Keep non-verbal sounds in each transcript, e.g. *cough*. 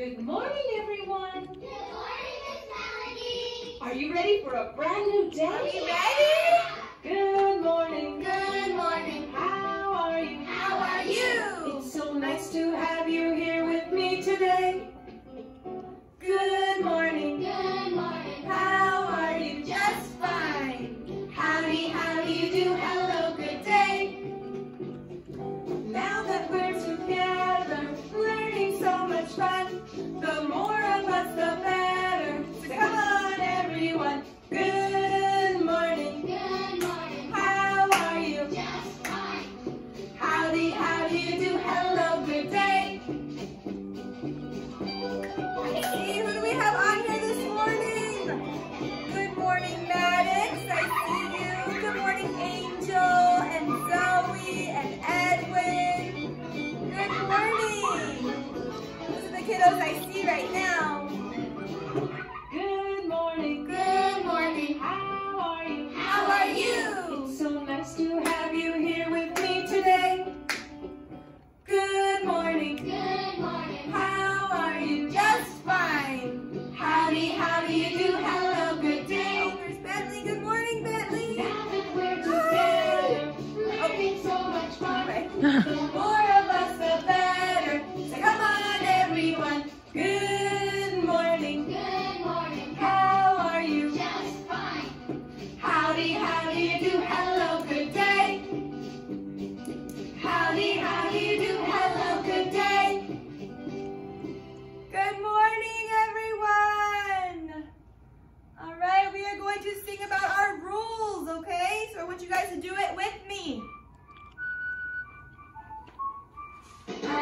Good morning, everyone. Good morning, Miss Melody. Are you ready for a brand new day? Are you ready? Good morning. Good morning. How are you? How are you? It's so nice to have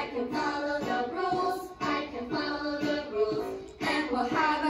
I can follow the rules, I can follow the rules, and we'll have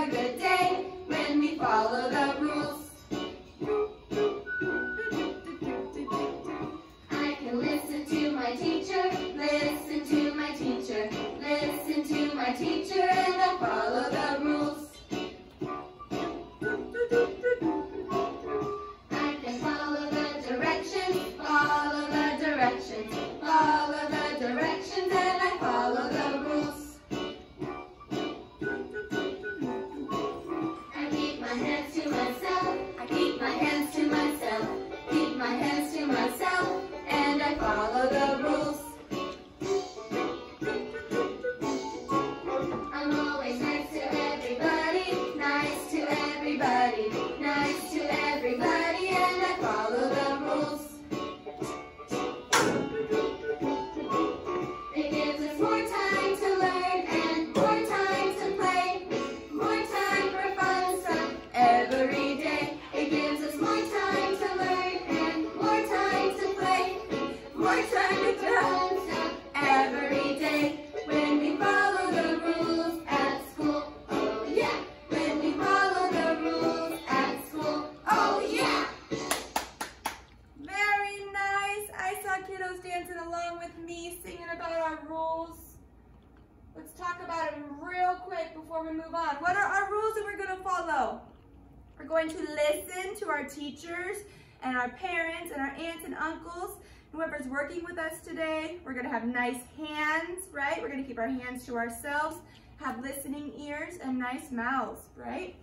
to ourselves, have listening ears and nice mouths, right?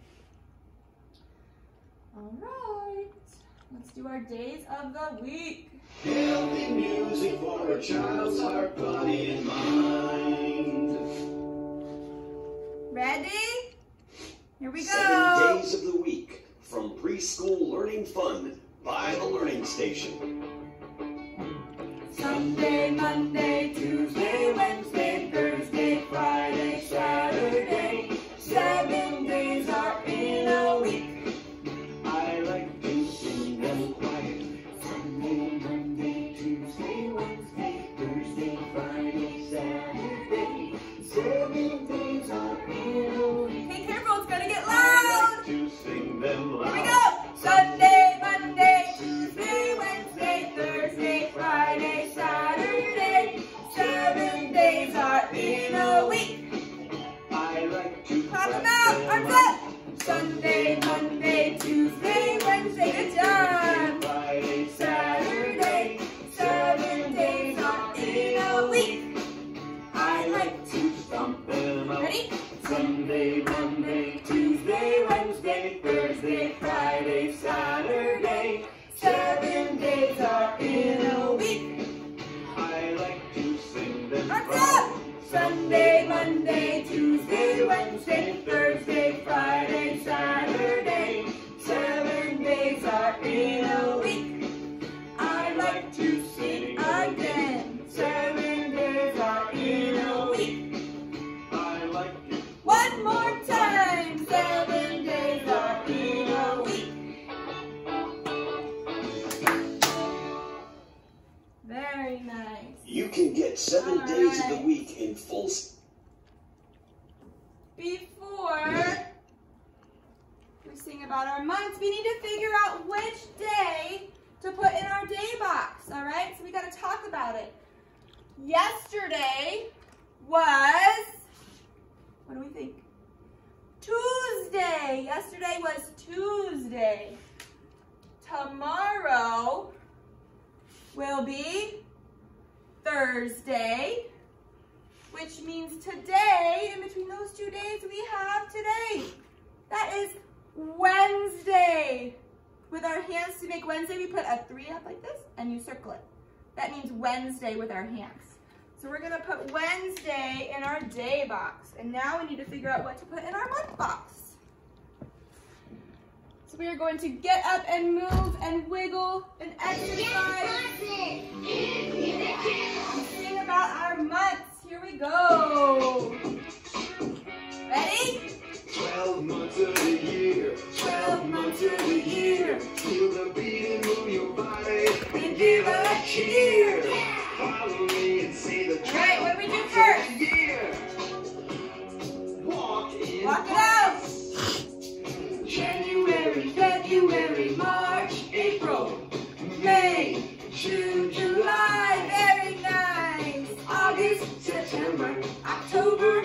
All right, let's do our days of the week. Healthy music for a child's heart, body, and mind. Ready? Here we go. Seven days of the week from preschool learning fun by the Learning Station. Sunday, Monday. Monday, Monday, Tuesday, Wednesday, Thursday, Friday. Before we sing about our months, we need to figure out which day to put in our day box. All right, so we got to talk about it. Yesterday was, what do we think? Tuesday. Yesterday was Tuesday. Tomorrow will be Thursday which means today, in between those two days, we have today. That is Wednesday. With our hands to make Wednesday, we put a three up like this and you circle it. That means Wednesday with our hands. So we're gonna put Wednesday in our day box. And now we need to figure out what to put in our month box. So we are going to get up and move and wiggle and exercise and sing about our months. We go. Ready? Twelve months of the year. Twelve months of the year. Feel the beat and move your body. And give a cheer. Follow me and say the All right, what do we do first? year. Walk in. Walk it out. January, February, March, April, May, June, October,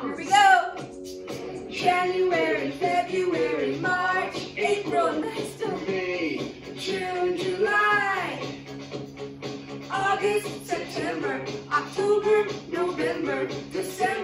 Here we go. January, February, March, April, next to May. June, July, August, September, October, November, December.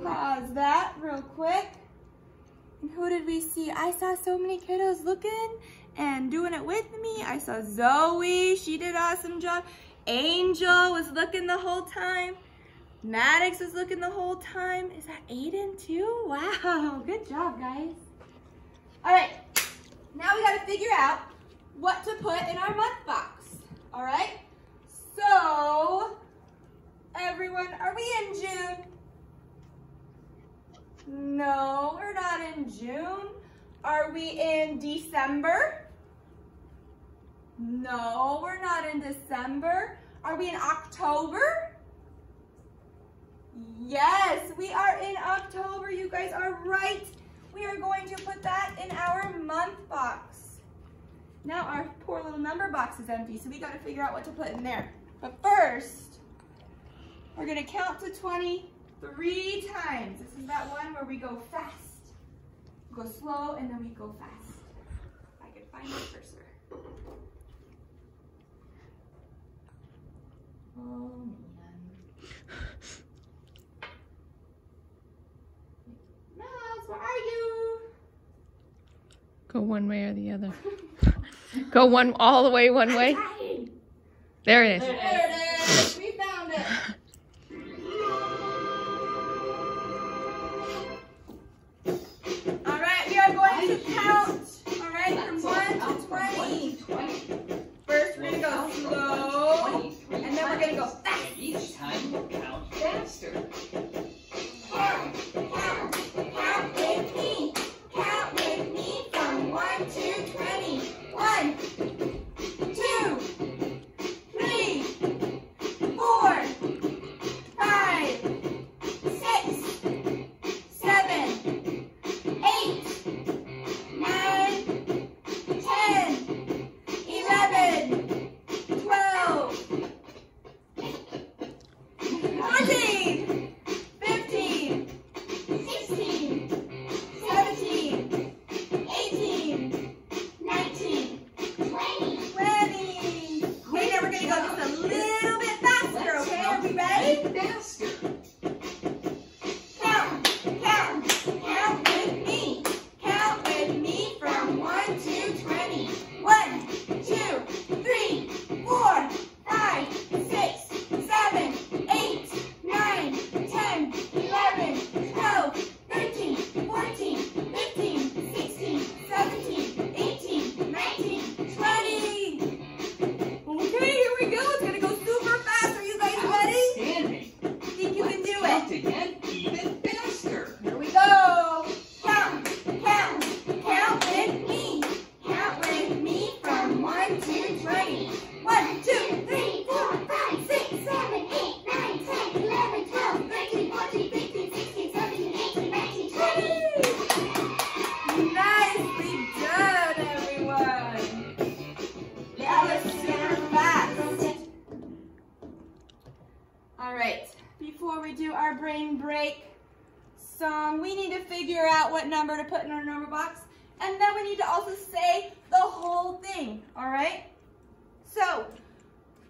Pause that real quick. And who did we see? I saw so many kiddos looking and doing it with me. I saw Zoe, she did awesome job. Angel was looking the whole time. Maddox was looking the whole time. Is that Aiden too? *laughs* Wow, good job guys. All right, now we gotta figure out what to put in our month box. All right, so everyone, are we in June? No, we're not in June. Are we in December? No, we're not in December. Are we in October? Yes, we are in October. You guys are right. We are going to put that in our month box. Now our poor little number box is empty, so we got to figure out what to put in there. But first, we're going to count to 20 three times. This is that one where we go fast. Go slow and then we go fast. If I could find my cursor. Oh man. Mouse, where are you? Go one way or the other. *laughs* Go one all the way one way. Trying. There it is. There it is. Number to put in our number box. And then we need to also say the whole thing, all right? So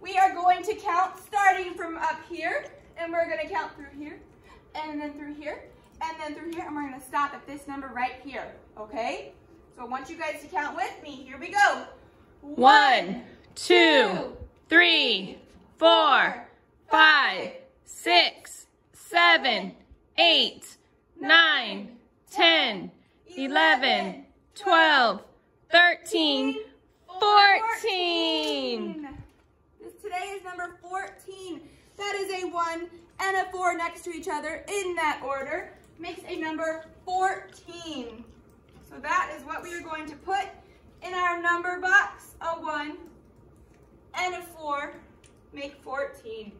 we are going to count starting from up here, and we're gonna count through here, and then through here, and then through here, and we're gonna stop at this number right here, okay? So I want you guys to count with me. Here we go. One, two, three, four, five, six, seven, eight, nine, ten, eleven, twelve, thirteen, fourteen. This today is number 14. That is a 1 and a 4 next to each other in that order. Makes a number 14. So that is what we are going to put in our number box. A 1 and a 4 make 14.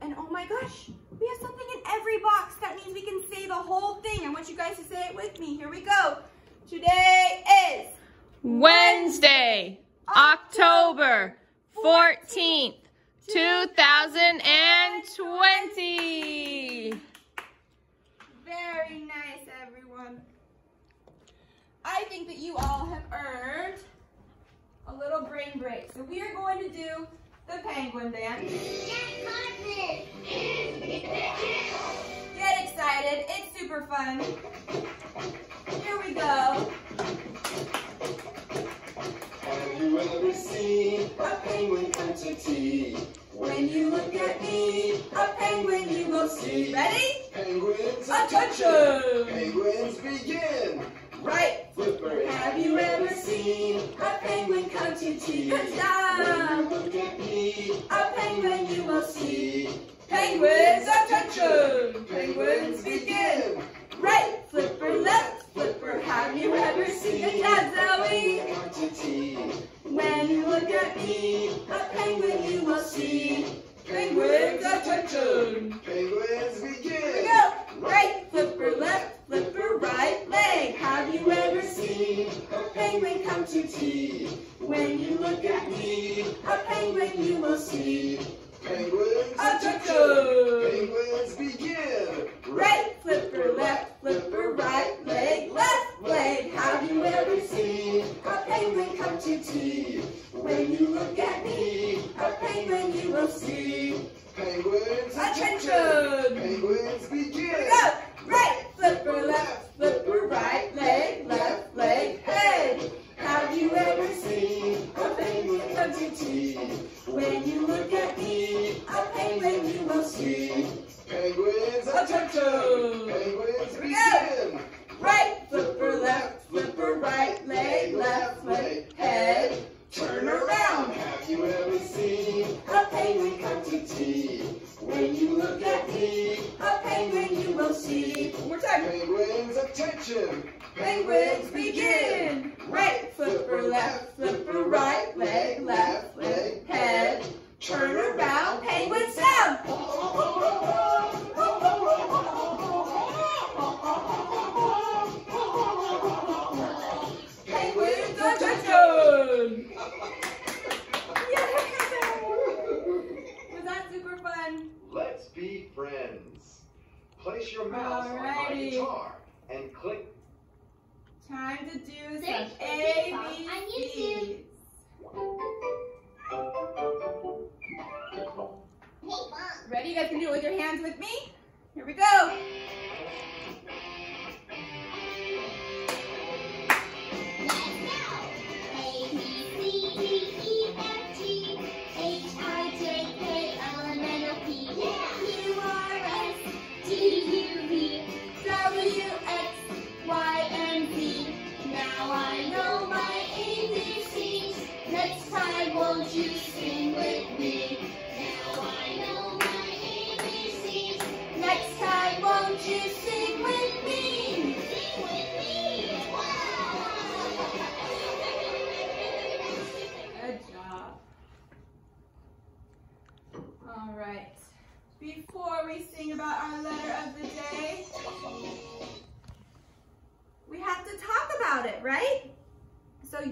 And oh my gosh, we have something in every box. That means we can say the whole thing. I want you guys to say it with me. Here we go. Today is Wednesday, October 14th, 2020. Very nice, everyone. I think that you all have earned a little brain break. So we are going to do the penguin dance. *laughs* Excited. It's super fun. Here we go. Have you ever seen a penguin come to tea? When you look at me, a penguin you will see. Ready? Penguins Attention! Penguins begin. Right. Flipper, Have you ever seen a penguin come to tea? Good When you look at me, A penguin you will see. Penguins, attention! Penguins begin. Right, flipper, left, flipper. Have you ever seen a cat, Zoe? To tea. When you look at me, a penguin you will see. Penguins, attention! Penguins begin! Here we go. Right, flipper, left, flipper, right leg. Have you ever seen a penguin come to tea? When you look at me, a penguin you will see. Penguins Attention! Penguins begin. Right, flipper, left, flipper, right leg, left leg. Have you ever seen a penguin come to tea? When you look at me, a penguin you will see. Penguins Attention! Penguins begin. go. Right, flipper, left, flipper, right leg, left leg, head. Have you ever seen a penguin come to tea? When you Place your mouse on my Alrighty. guitar and click Time to do some Thanks for A, being on YouTube. Ready? You guys can do it with your hands with me? Here we go.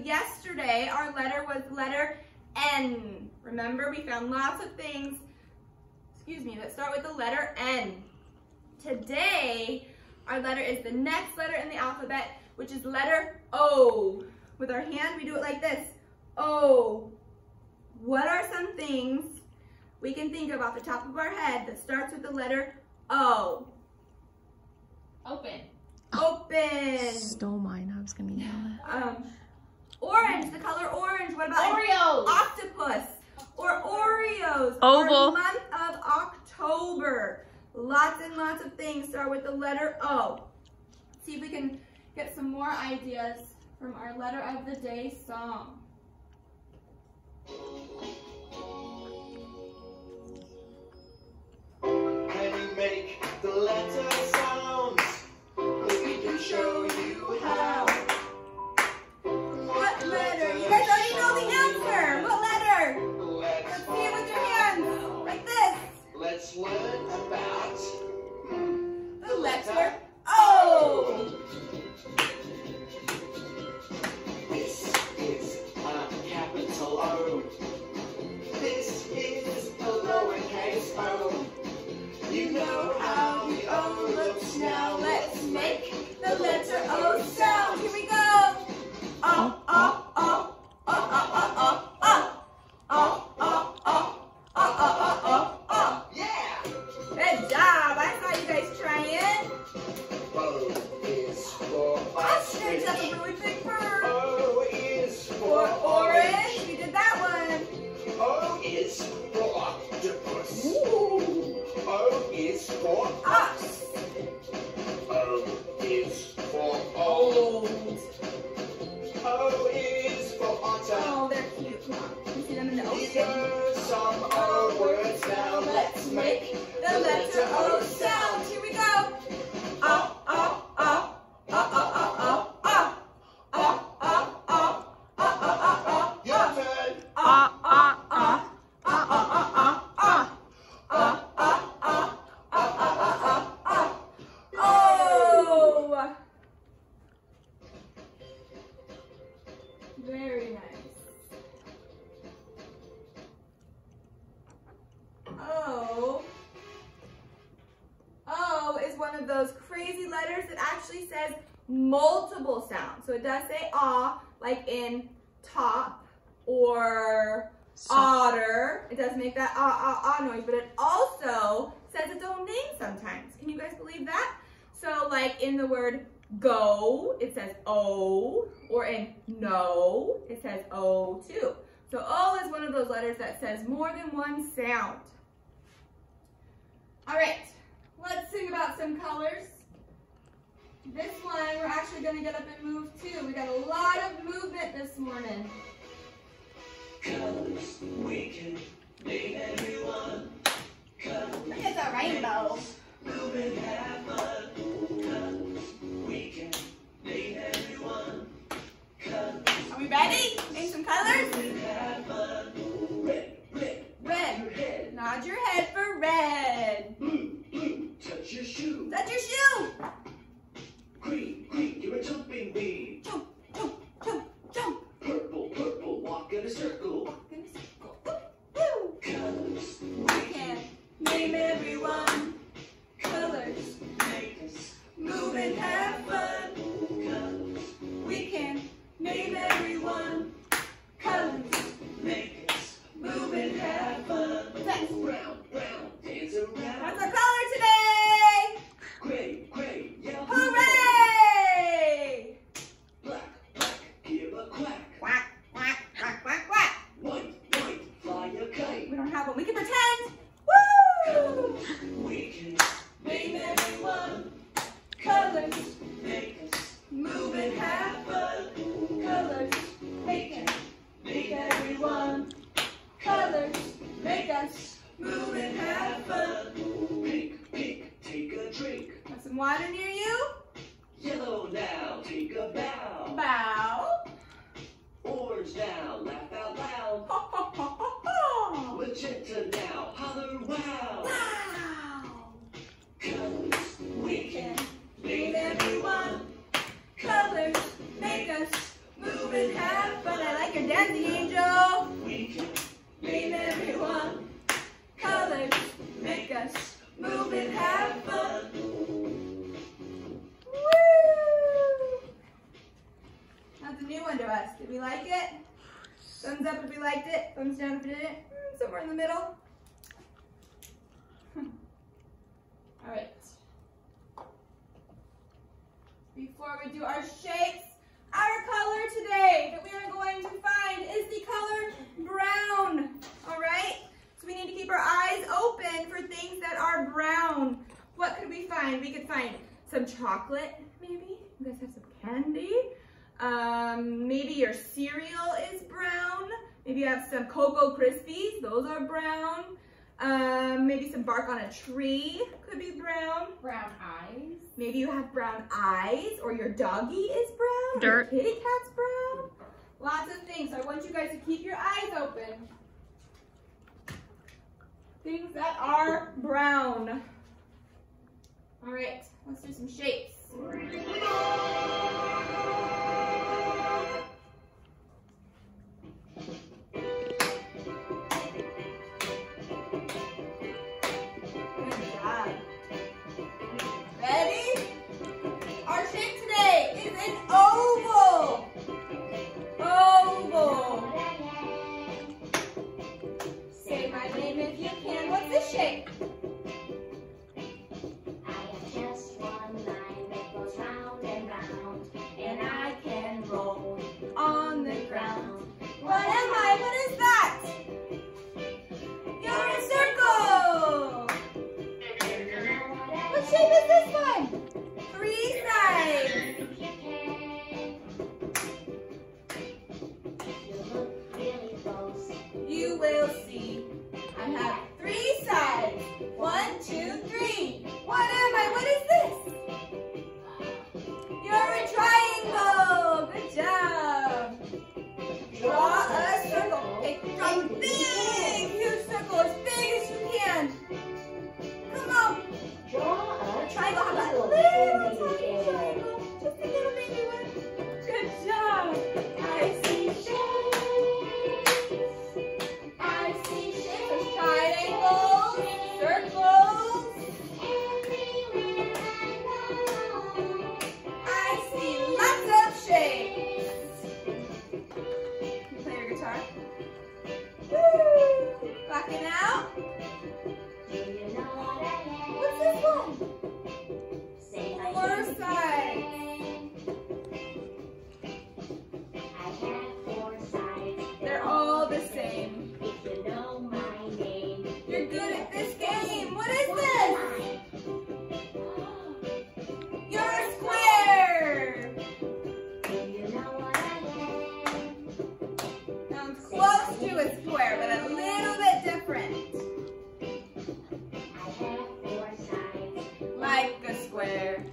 Yesterday, our letter was letter N. Remember, we found lots of things, excuse me, that start with the letter N. Today, our letter is the next letter in the alphabet, which is letter O. With our hand, we do it like this. O. What are some things we can think of off the top of our head that starts with the letter O? Open. Open. Stole mine. I was gonna yell it. Um, orange, the color orange. What about an Oreos. octopus or Oreos? Oval. Our month of October. Lots and lots of things start with the letter O. See if we can get some more ideas from our letter of the day song. Can you make the letter sounds? We can show Let's learn about This one, we're actually gonna get up and move too. We got a lot of movement this morning. Colors we can make everyone. Look at the rainbow. Move and have fun. Colors we can make everyone. Colors Are we ready? Name some colors. and have fun. Red, red, Red. Nod your head for red. Blue, blue, touch your shoe. Touch your shoe a jumping bean. Jump, jump, jump, jump. Purple, purple, walk in a circle. Walk in a circle. We can name everyone. Colors make us move and have fun. Colors we can name everyone. Colors make us move and have fun. Our color today. Gray. us. Did we like it? Thumbs up if we liked it. Thumbs down if we didn't. Hmm, somewhere in the middle. *laughs* All right. Before we do our shapes, our color today that we are going to find is the color brown, all right? So we need to keep our eyes open for things that are brown. What could we find? We could find some chocolate, maybe. You guys have some candy. Um, maybe your cereal is brown. Maybe you have some Cocoa Krispies, those are brown. Um, maybe some bark on a tree could be brown. Brown eyes. Maybe you have brown eyes or your doggy is brown. Dirt. Your kitty cat's brown. Lots of things. So I want you guys to keep your eyes open. Things that are brown. All right, let's do some shapes. where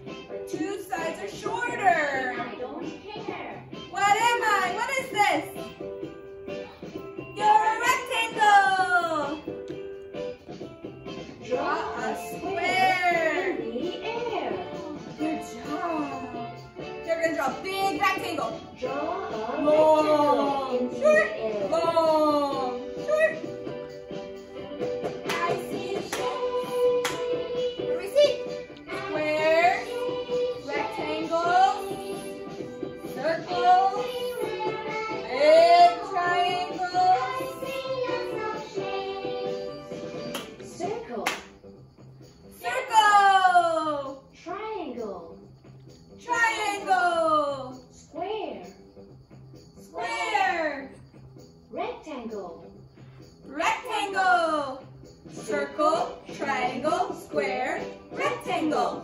circle, triangle, square, rectangle.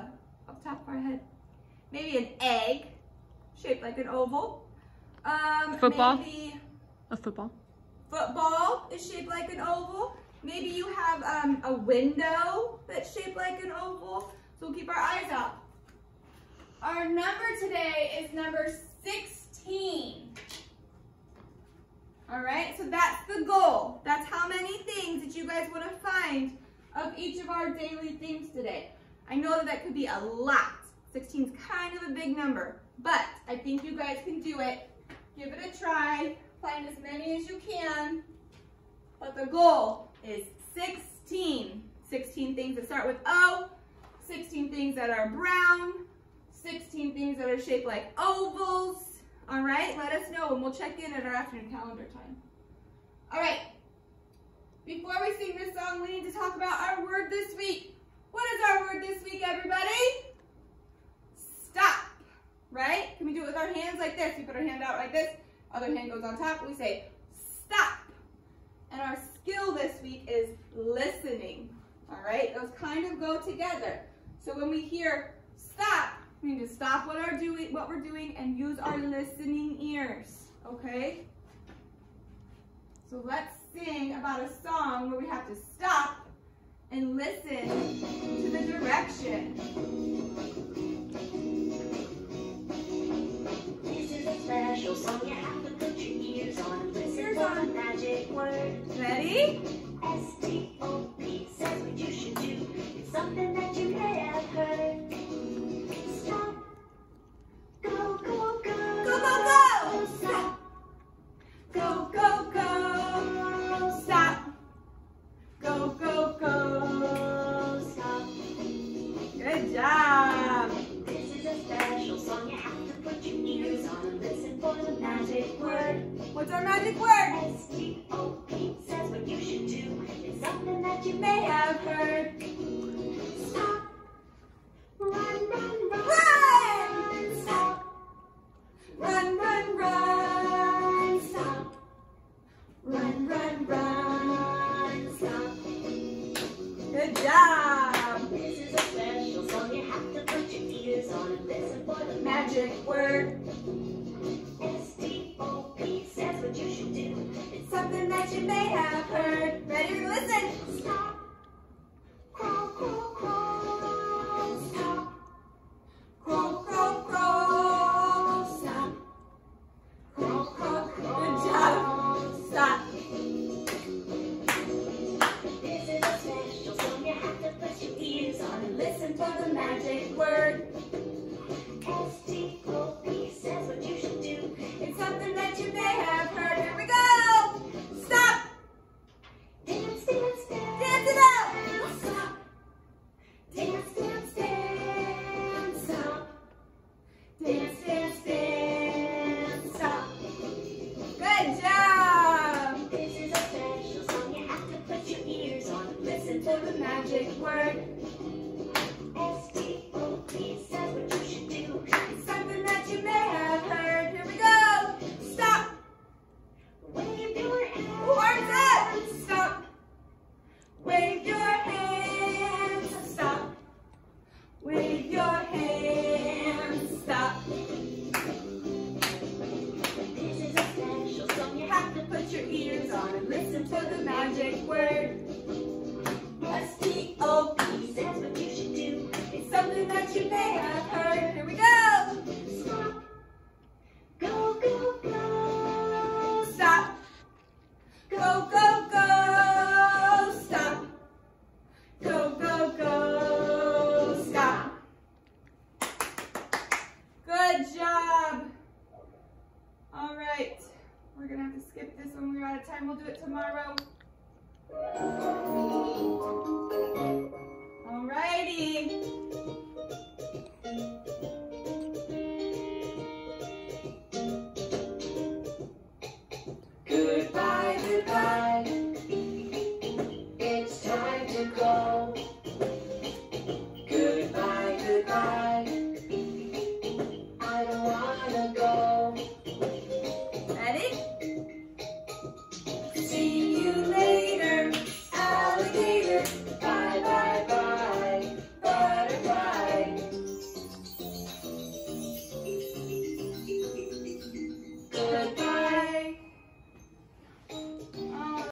Can we think of off the top of our head? Maybe an egg shaped like an oval. Um, Football? Maybe A football. football is shaped like an oval. Maybe you have um, a window that's shaped like an oval. So we'll keep our eyes out. Our number today is number 16. All right, so that's the goal. That's how many things that you guys want to find of each of our daily themes today. I know that that could be a lot. 16 is kind of a big number, but I think you guys can do it. Give it a try. Find as many as you can. But the goal is 16. 16 things that start with O, 16 things that are brown, 16 things that are shaped like ovals. All right, let us know and we'll check in at our afternoon calendar time. All right, before we sing this song, we need to talk about our word this week. What is our word this week, everybody? Stop, right? Can we do it with our hands like this? We put our hand out like this, other hand goes on top, we say stop. And our skill this week is listening, all right? Those kind of go together. So when we hear stop, we need to stop what, are doing, what we're doing and use our listening ears, okay? So let's sing about a song where we have to stop and listen to the direction. This is a special song you have to put your ears on listen Ears for on. the magic word. Ready? S-T-O-P says what you should do. It's something that you magic word. What's our magic word?